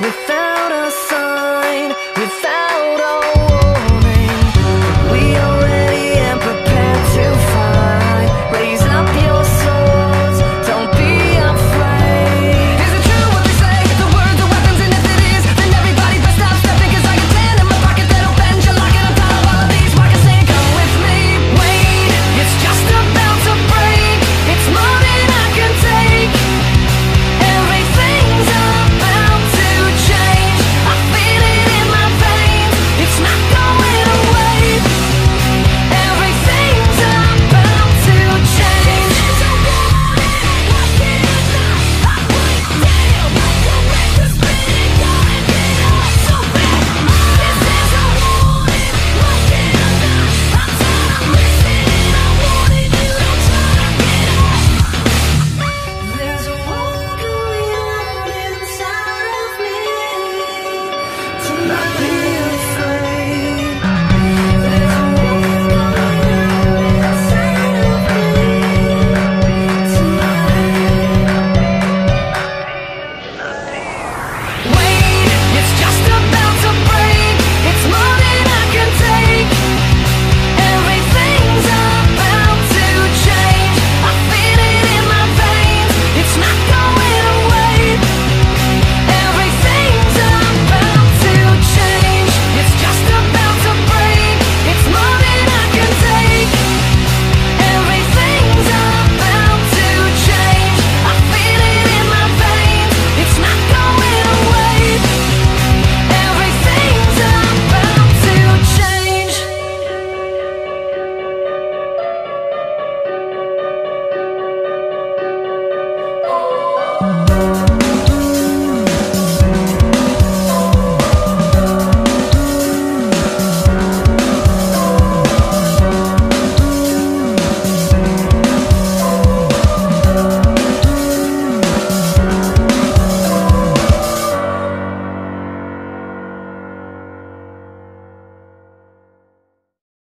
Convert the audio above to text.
with Oh.